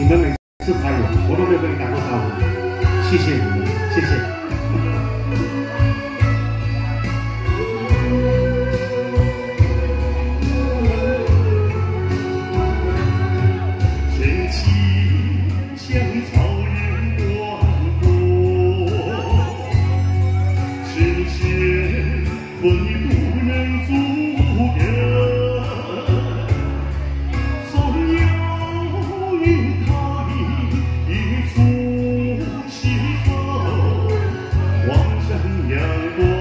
你们每次拍我，我都没有跟你打过招呼，谢谢你们，谢谢。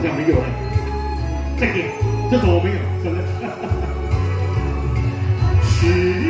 好像没有了。再给，这个我没有，